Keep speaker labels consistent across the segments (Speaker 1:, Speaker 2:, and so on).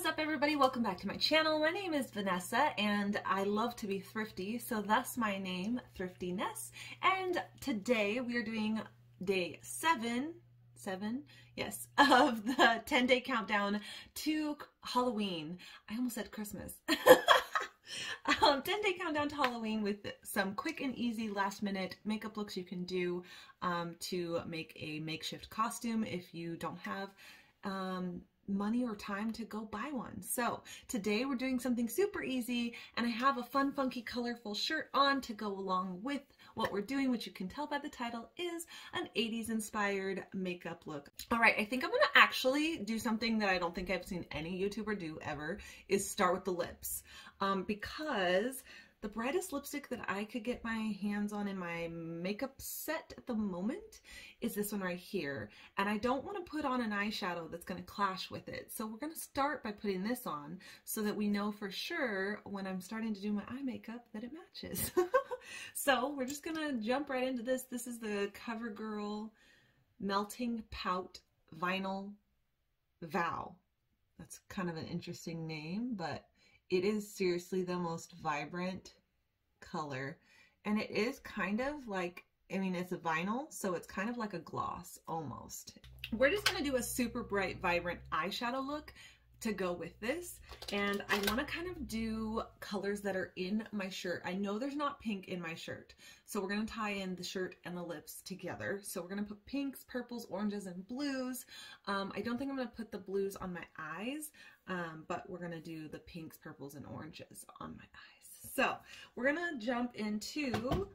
Speaker 1: what's up everybody? Welcome back to my channel. My name is Vanessa and I love to be thrifty, so thus my name, ThriftyNess. And today we are doing day seven, seven, yes, of the 10 day countdown to Halloween. I almost said Christmas. um, 10 day countdown to Halloween with some quick and easy last minute makeup looks you can do um, to make a makeshift costume if you don't have um, money or time to go buy one. So today we're doing something super easy and I have a fun, funky, colorful shirt on to go along with what we're doing, which you can tell by the title is an 80s inspired makeup look. All right, I think I'm gonna actually do something that I don't think I've seen any YouTuber do ever, is start with the lips. Um, because the brightest lipstick that I could get my hands on in my makeup set at the moment is this one right here. And I don't want to put on an eyeshadow that's going to clash with it. So we're going to start by putting this on so that we know for sure when I'm starting to do my eye makeup that it matches. so we're just going to jump right into this. This is the CoverGirl Melting Pout Vinyl Vow. That's kind of an interesting name, but it is seriously the most vibrant color. And it is kind of like, I mean, it's a vinyl, so it's kind of like a gloss almost. We're just gonna do a super bright, vibrant eyeshadow look to go with this. And I wanna kind of do colors that are in my shirt. I know there's not pink in my shirt. So we're gonna tie in the shirt and the lips together. So we're gonna put pinks, purples, oranges, and blues. Um, I don't think I'm gonna put the blues on my eyes, um, but we're gonna do the pinks, purples, and oranges on my eyes. So we're gonna jump into,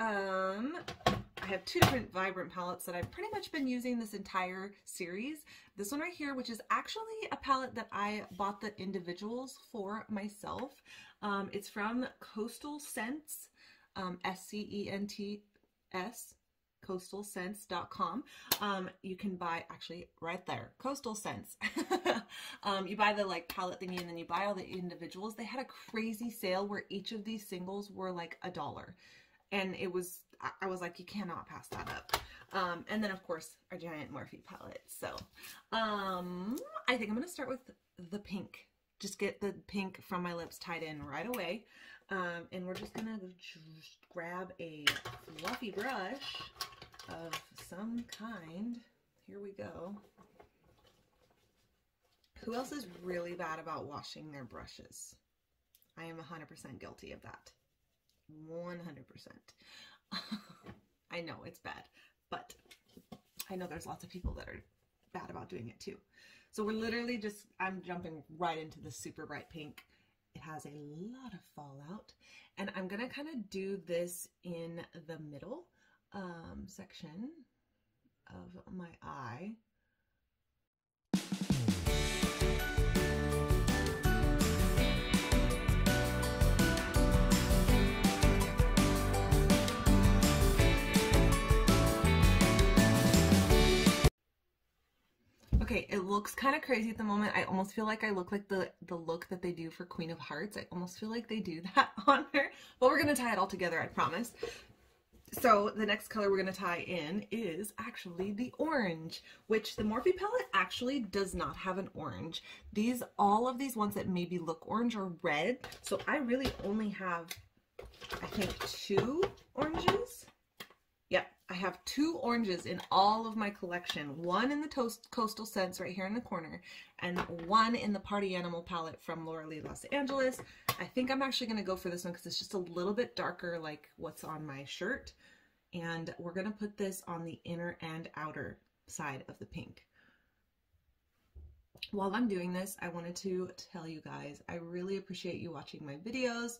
Speaker 1: um, I have two different vibrant palettes that I've pretty much been using this entire series. This one right here, which is actually a palette that I bought the individuals for myself. Um, it's from Coastal Scents, um, S-C-E-N-T-S, coastalscents.com. Um, you can buy, actually right there, Coastal Scents. um, you buy the like palette thingy and then you buy all the individuals. They had a crazy sale where each of these singles were like a dollar. And it was, I was like, you cannot pass that up. Um, and then of course our giant Morphe palette. So um, I think I'm going to start with the pink. Just get the pink from my lips tied in right away. Um, and we're just going to grab a fluffy brush of some kind. Here we go. Who else is really bad about washing their brushes? I am 100% guilty of that. 100%. I know it's bad, but I know there's lots of people that are bad about doing it too. So we're literally just, I'm jumping right into the super bright pink. It has a lot of fallout and I'm going to kind of do this in the middle um, section of my eye. Okay, it looks kind of crazy at the moment. I almost feel like I look like the, the look that they do for Queen of Hearts. I almost feel like they do that on her. But we're going to tie it all together, I promise. So the next color we're going to tie in is actually the orange, which the Morphe palette actually does not have an orange. These, all of these ones that maybe look orange are red. So I really only have, I think, two oranges. I have two oranges in all of my collection. One in the Toast Coastal Scents right here in the corner, and one in the Party Animal palette from Laura Lee Los Angeles. I think I'm actually going to go for this one because it's just a little bit darker like what's on my shirt. And we're going to put this on the inner and outer side of the pink. While I'm doing this, I wanted to tell you guys, I really appreciate you watching my videos.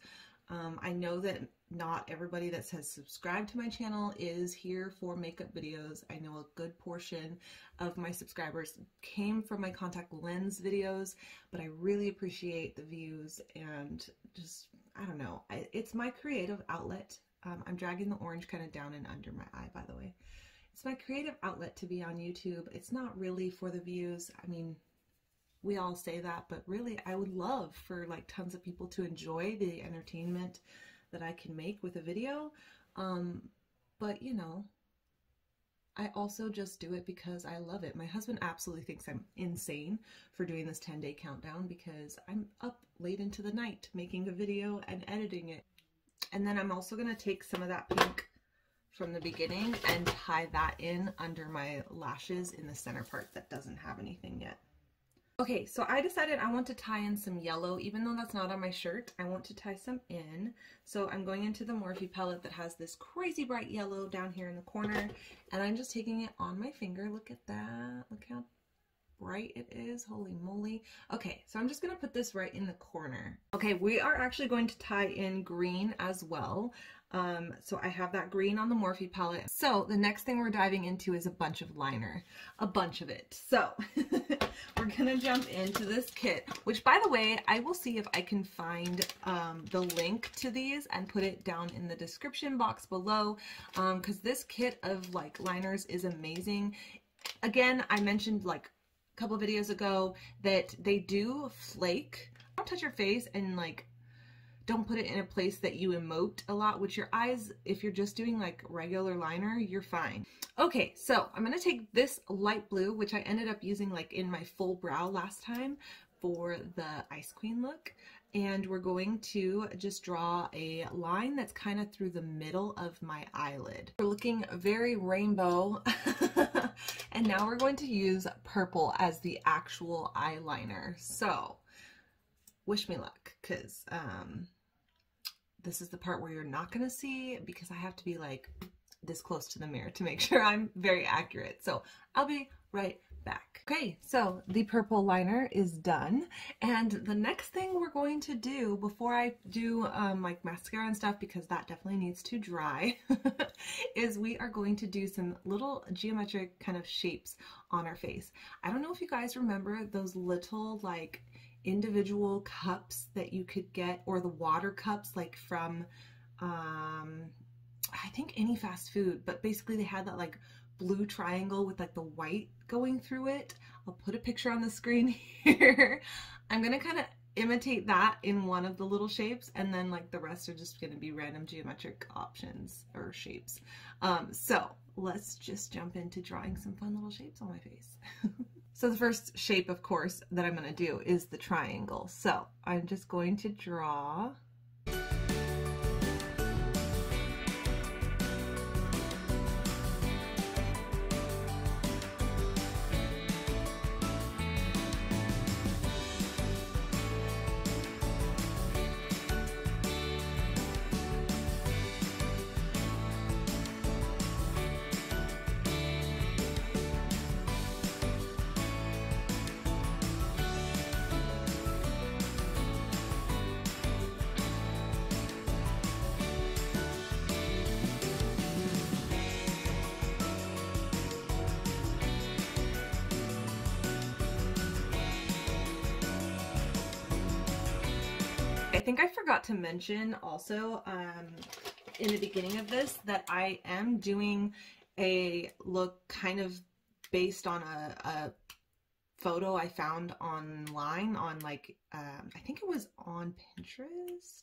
Speaker 1: Um, I know that not everybody that says subscribe to my channel is here for makeup videos. I know a good portion of my subscribers came from my contact lens videos, but I really appreciate the views and just, I don't know, I, it's my creative outlet. Um, I'm dragging the orange kind of down and under my eye, by the way. It's my creative outlet to be on YouTube. It's not really for the views. I mean, we all say that, but really I would love for like tons of people to enjoy the entertainment that I can make with a video. Um, but you know, I also just do it because I love it. My husband absolutely thinks I'm insane for doing this 10 day countdown because I'm up late into the night making a video and editing it. And then I'm also going to take some of that pink from the beginning and tie that in under my lashes in the center part that doesn't have anything yet. Okay, so I decided I want to tie in some yellow, even though that's not on my shirt, I want to tie some in. So I'm going into the Morphe palette that has this crazy bright yellow down here in the corner, and I'm just taking it on my finger. Look at that, look how bright it is, holy moly. Okay, so I'm just gonna put this right in the corner. Okay, we are actually going to tie in green as well. Um, so I have that green on the Morphe palette. So the next thing we're diving into is a bunch of liner, a bunch of it. So we're gonna jump into this kit, which by the way, I will see if I can find um, the link to these and put it down in the description box below because um, this kit of like liners is amazing. Again, I mentioned like a couple videos ago that they do flake. Don't touch your face and like don't put it in a place that you emote a lot, which your eyes, if you're just doing like regular liner, you're fine. Okay, so I'm gonna take this light blue, which I ended up using like in my full brow last time for the Ice Queen look. And we're going to just draw a line that's kind of through the middle of my eyelid. We're looking very rainbow. and now we're going to use purple as the actual eyeliner. So wish me luck because um, this is the part where you're not going to see because I have to be like this close to the mirror to make sure I'm very accurate. So I'll be right back. Okay, so the purple liner is done. And the next thing we're going to do before I do um, like mascara and stuff, because that definitely needs to dry, is we are going to do some little geometric kind of shapes on our face. I don't know if you guys remember those little like individual cups that you could get or the water cups like from um I think any fast food, but basically they had that like blue triangle with like the white going through it. I'll put a picture on the screen here. I'm gonna kind of imitate that in one of the little shapes and then like the rest are just gonna be random geometric options or shapes. Um, so let's just jump into drawing some fun little shapes on my face. So the first shape, of course, that I'm going to do is the triangle. So I'm just going to draw think I forgot to mention also um, in the beginning of this that I am doing a look kind of based on a, a photo I found online on like, um, I think it was on Pinterest.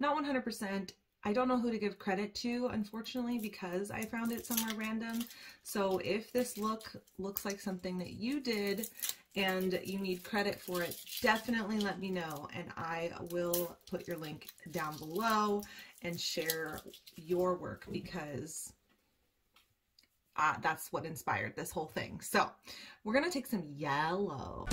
Speaker 1: Not 100%. I don't know who to give credit to, unfortunately, because I found it somewhere random. So if this look looks like something that you did and you need credit for it, definitely let me know and I will put your link down below and share your work because uh, that's what inspired this whole thing. So we're going to take some yellow.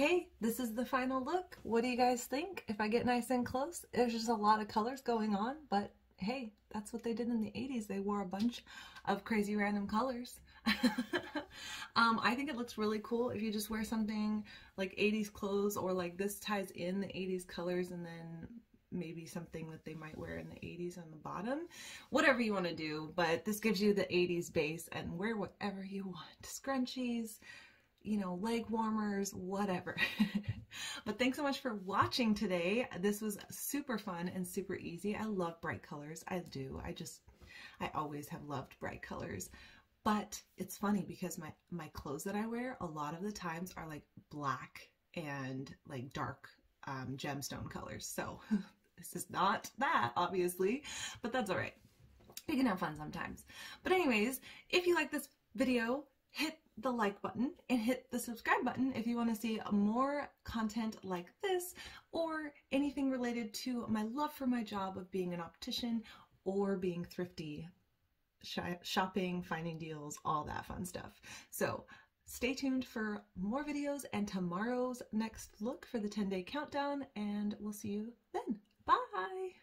Speaker 1: Okay, this is the final look. What do you guys think? If I get nice and close, there's just a lot of colors going on, but hey, that's what they did in the 80s. They wore a bunch of crazy random colors. um, I think it looks really cool if you just wear something like 80s clothes or like this ties in the 80s colors and then maybe something that they might wear in the 80s on the bottom. Whatever you want to do, but this gives you the 80s base and wear whatever you want. Scrunchies, you know, leg warmers, whatever. but thanks so much for watching today. This was super fun and super easy. I love bright colors. I do. I just, I always have loved bright colors. But it's funny because my, my clothes that I wear a lot of the times are like black and like dark um, gemstone colors. So this is not that, obviously, but that's all right. You can have fun sometimes. But anyways, if you like this video, hit the like button and hit the subscribe button if you want to see more content like this or anything related to my love for my job of being an optician or being thrifty, shopping, finding deals, all that fun stuff. So stay tuned for more videos and tomorrow's next look for the 10 day countdown and we'll see you then. Bye!